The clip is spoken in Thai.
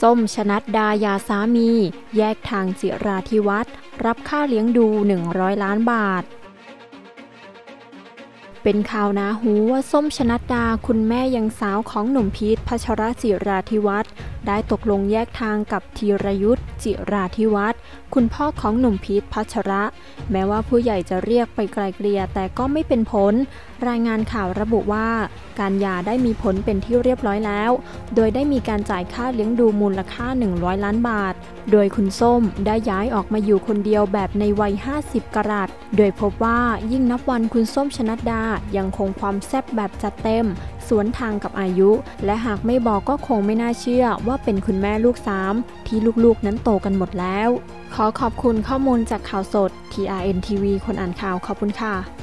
ส้มชนัดดายาสามี แยกทางจิราธิวัตรรับค่าเลี้ยงดู 100 ล้านบาท เป็นข่าวนาหูว่าส้มชนัดดาคุณแม่ยังสาวของหนุ่มพีทพัชรจิราธิวัตร ได้ตกลงแยกทางกับธีรยุทธ์จิราธิวัฒน์คุณพ่อของหนุ่มพีทพัชระ แม้ว่าผู้ใหญ่จะเรียกไปไกลเกลี่ยแต่ก็ไม่เป็นผล รายงานข่าวระบุว่า การหย่าได้มีผลเป็นที่เรียบร้อยแล้ว โดยได้มีการจ่ายค่าเลี้ยงดูมูลค่า 100 ล้านบาท โดยคุณส้มได้ย้ายออกมาอยู่คนเดียวแบบในวัย 50 กรัตโดยพบว่ายิ่งนับวันคุณส้มชนัดดายังคงความแซ่บแบบจัดเต็ม วนทางกับอายุ และหากไม่บอกก็คงไม่น่าเชื่อว่าเป็นคุณแม่ลูกสามที่ลูกๆนั้นโตกันหมดแล้ว ขอขอบคุณข้อมูลจากข่าวสด TRN TV คนอ่านข่าวขอบคุณค่ะ